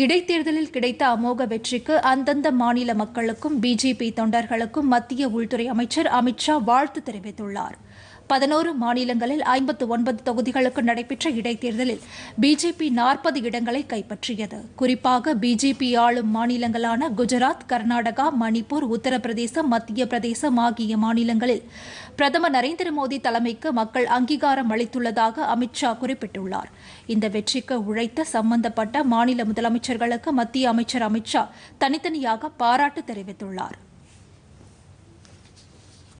இடைத்தேர்தலில் கிடைத்த அமோக வெற்றிக்கு அந்தந்த மாநில மக்களுக்கும் பிஜேபி தொண்டர்களுக்கும் மத்திய உள்துறை அமைச்சர் அமித்ஷா வாழ்த்து தெரிவித்துள்ளார். பதினோரு மாநிலங்களில் ஐம்பத்து ஒன்பது தொகுதிகளுக்கு நடைபெற்ற இடைத்தேர்தலில் பிஜேபி நாற்பது இடங்களை கைப்பற்றியது. குறிப்பாக பிஜேபி ஆளும் மாநிலங்களான குஜராத் கர்நாடகா மணிப்பூர் உத்தரப்பிரதேசம் மத்திய பிரதேசம் ஆகிய மாநிலங்களில் பிரதமர் நரேந்திர மோடி தலைமைக்கு மக்கள் அங்கீகாரம் அளித்துள்ளதாக அமித்ஷா குறிப்பிட்டுள்ளார். இந்த வெற்றிக்கு உழைத்த சம்பந்தப்பட்ட மாநில முதலமைச்சர்களுக்கு மத்திய அமைச்சர் அமித்ஷா தனித்தனியாக பாராட்டு தெரிவித்துள்ளார்.